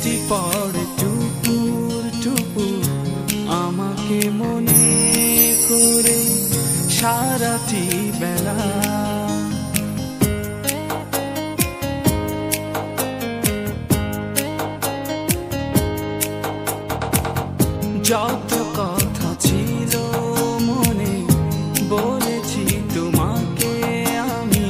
বৃষ্টি পড়ে টুপুর টুপুর আমাকে মনে করে সারাটি বেলা। যত কথা ছিল মনে, বলেছি তোমাকে আমি।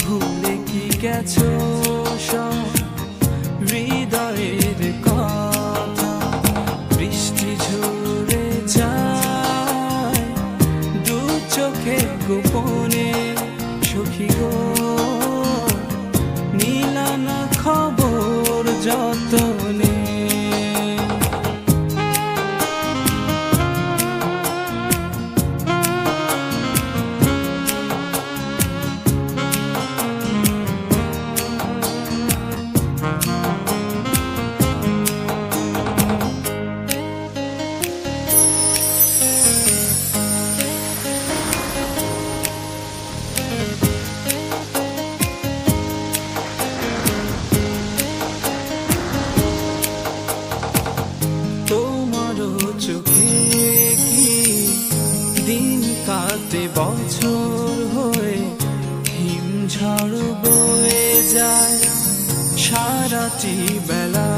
ভুলে কি গেছো? খবর হাতে বছর হয়ে হিমঝড় বয়ে যায় সারাটি বেলা।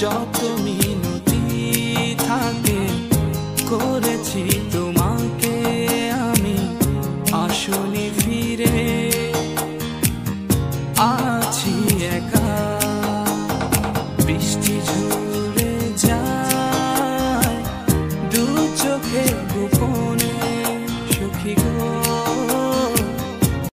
যত মিনতি থাকে kukupoa